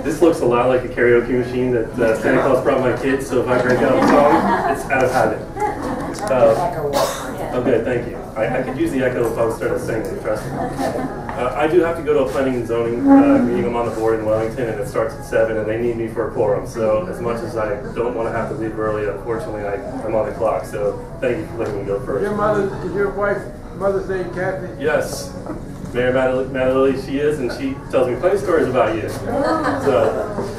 This looks a lot like a karaoke machine that uh, Santa Claus brought my kids, so if I break out a song, it's out of habit. Uh, okay, thank you. I, I could use the echo if I was starting to sing, trust me. Uh, I do have to go to a planning and zoning uh, meeting. I'm on the board in Wellington, and it starts at 7, and they need me for a quorum. So as much as I don't want to have to leave early, unfortunately, I, I'm on the clock. So thank you for letting me go first. Your mother, is your wife, mother's name Kathy? Yes. Mayor Matalili, she is, and she tells me plenty of stories about you.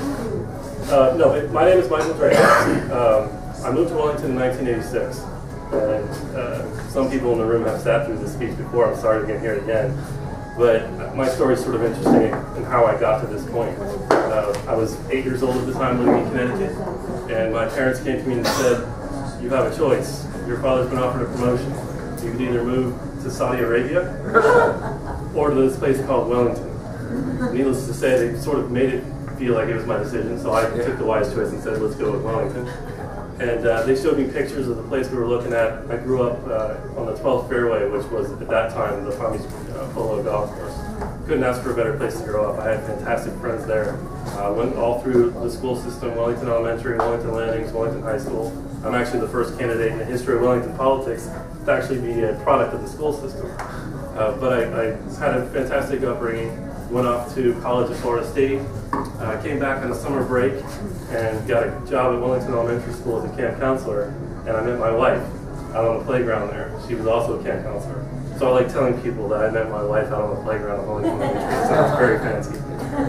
So, uh, no, my name is Michael Drahos. Um, I moved to Wellington in 1986. And uh, some people in the room have sat through this speech before. I'm sorry to get here again. But my story is sort of interesting in how I got to this point. Uh, I was eight years old at the time living in Connecticut, and my parents came to me and said, you have a choice. Your father's been offered a promotion. You can either move to Saudi Arabia or to this place called Wellington. Needless to say, they sort of made it feel like it was my decision, so I took the wise choice and said, let's go with Wellington. And uh, they showed me pictures of the place we were looking at. I grew up uh, on the 12th fairway, which was at that time the Palm Beach uh, Polo Golf Course. Couldn't ask for a better place to grow up. I had fantastic friends there. I uh, went all through the school system, Wellington Elementary, Wellington Landings, Wellington High School. I'm actually the first candidate in the history of Wellington politics to actually be a product of the school system. Uh, but I, I, had a fantastic upbringing, went off to college at Florida State, uh, came back on a summer break, and got a job at Wellington Elementary School as a camp counselor. And I met my wife out on the playground there. She was also a camp counselor. So I like telling people that I met my wife out on the playground at Wellington Elementary. It sounds very fancy.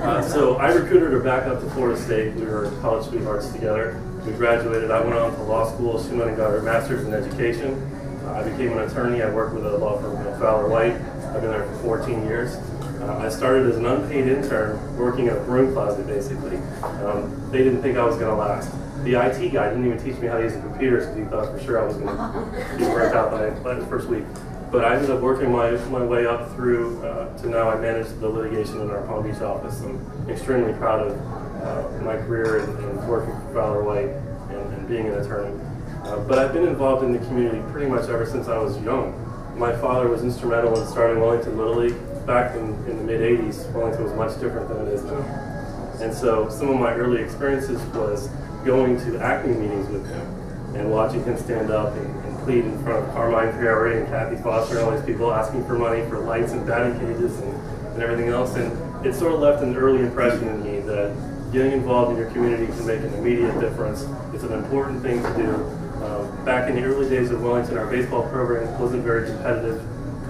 Uh, so I recruited her back up to Florida State. We were college sweethearts together. We graduated. I went on to law school. She went and got her master's in education. I became an attorney. I worked with a law firm called Fowler White. I've been there for 14 years. Uh, I started as an unpaid intern working at a broom closet, basically. Um, they didn't think I was going to last. The IT guy didn't even teach me how to use a computer because he thought for sure I was going to be burnt out by, by the first week. But I ended up working my, my way up through uh, to now I manage the litigation in our Palm Beach office. I'm extremely proud of uh, my career and, and, working for Fowler White and, and being an attorney. Uh, but I've been involved in the community pretty much ever since I was young. My father was instrumental in starting Wellington Little League. Back in, in the mid 80s, Wellington was much different than it is now. And so some of my early experiences was going to acting meetings with him and watching him stand up and, and plead in front of Carmine Priore and Kathy Foster and all these people asking for money for lights and batting cages and, and everything else. And it sort of left an early impression in me that getting involved in your community can make an immediate difference. It's an important thing to do. Um, back in the early days of Wellington, our baseball program wasn't very competitive,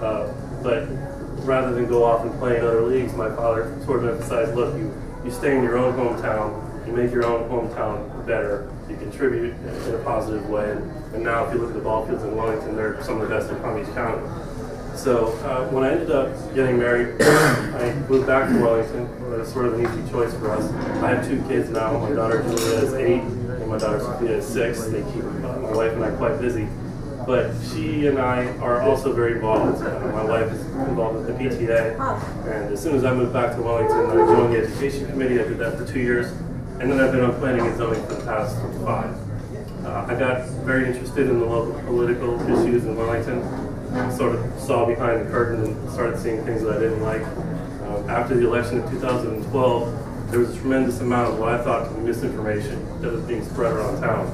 uh, but rather than go off and play in other leagues, my father sort of emphasized, look, you, you stay in your own hometown, you make your own hometown better, you contribute in a positive way. And, and now if you look at the ball fields in Wellington, they're some of the best in Palm Beach County. So uh, when I ended up getting married, I moved back to Wellington. It was sort of an easy choice for us. I have two kids now. My daughter Julia is eight, my daughter Sophia is six. They keep uh, my wife and I quite busy. But she and I are also very involved. Uh, my wife is involved with the PTA, and as soon as I moved back to Wellington, I joined the education committee. I did that for two years, and then I've been on planning and zoning for the past five. Uh, I got very interested in the local political issues in Wellington sort of saw behind the curtain and started seeing things that I didn't like. Um, after the election of 2012, there was a tremendous amount of what I thought be misinformation that was being spread around town.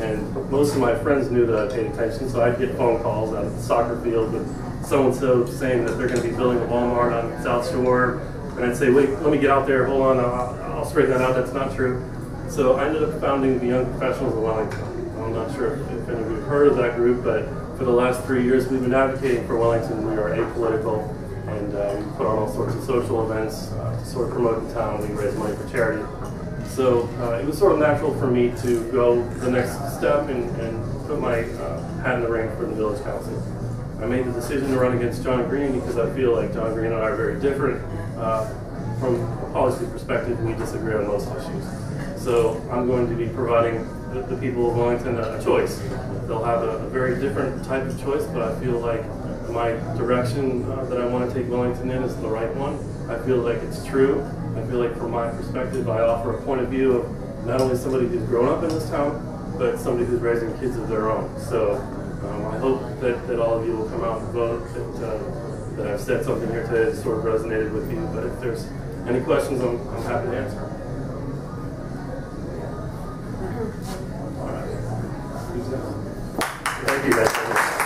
And most of my friends knew that I paid attention, so I'd get phone calls out of the soccer field with so-and-so saying that they're going to be building a Walmart on South Shore. And I'd say, wait, let me get out there, hold on, I'll, I'll straighten that out, that's not true. So I ended up founding the Young Professionals of Wellington. I'm not sure if, if any of you have heard of that group, but for the last three years, we've been advocating for Wellington. We are apolitical, and uh, we put sorts of social events uh, to sort of promote the town. We raise money for charity. So uh, it was sort of natural for me to go the next step and, and put my uh, hat in the ring for the village council. I made the decision to run against John Greene because I feel like John Greene and I are very different. Uh, from a policy perspective, we disagree on most issues. So I'm going to be providing the, the people of Wellington a, a choice. They'll have a, a, very different type of choice, but I feel like my direction uh, that I want to take Wellington in is the right one. I feel like it's true. I feel like from my perspective, I offer a point of view of not only somebody who's grown up in this town, but somebody who's raising kids of their own. So um, I hope that, that all of you will come out and vote, that, uh, that I've said something here today that sort of resonated with you. But if there's any questions, I'm, I'm happy to answer. All right. Thank you guys.